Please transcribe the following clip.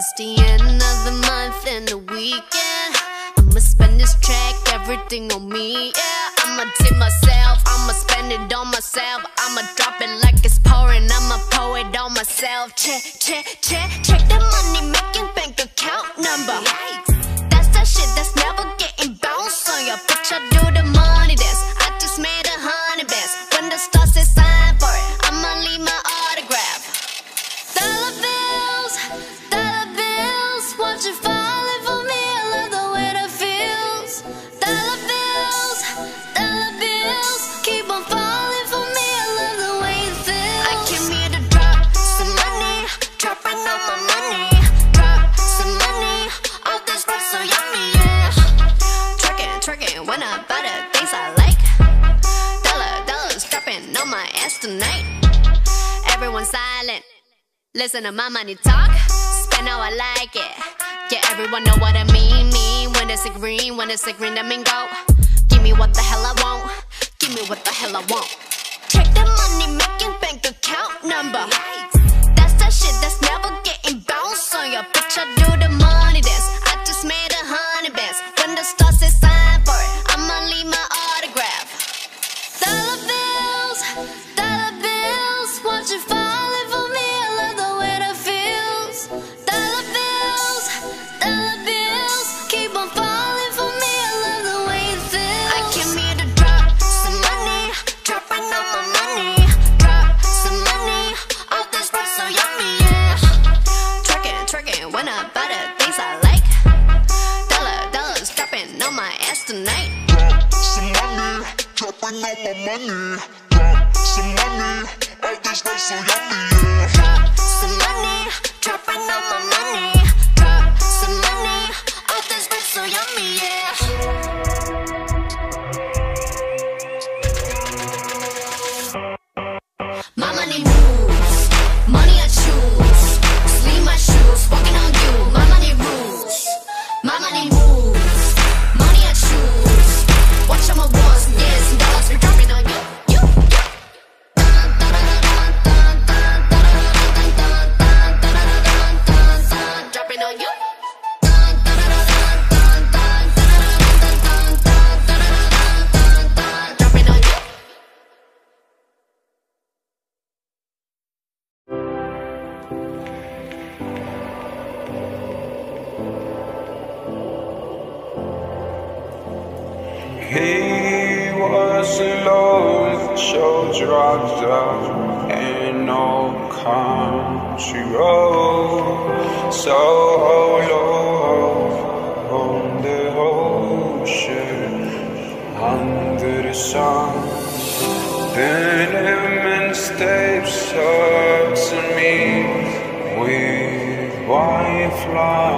It's the end of the month and the weekend. I'ma spend this track, everything on me. Yeah, I'ma tip myself, I'ma spend it on myself. I'ma drop it like it's pouring, I'ma pour it on myself. Check, check, check, check the money making bank account number. That's that shit that's never getting bounced on your bitch. I do the money dance. Dropping on my ass tonight. Everyone silent. Listen to my money talk, spend how I like it. Yeah, everyone know what I mean. Mean when it's a green, when it's a green, that mean go. Give me what the hell I want. Give me what the hell I want. Check the money making bank account number. My money. Drop some money, all this rap so yummy, yeah. He was alone, so oh dropped out in no country road. So low on the ocean, under the sun. Then immense tapes up to me with white flies.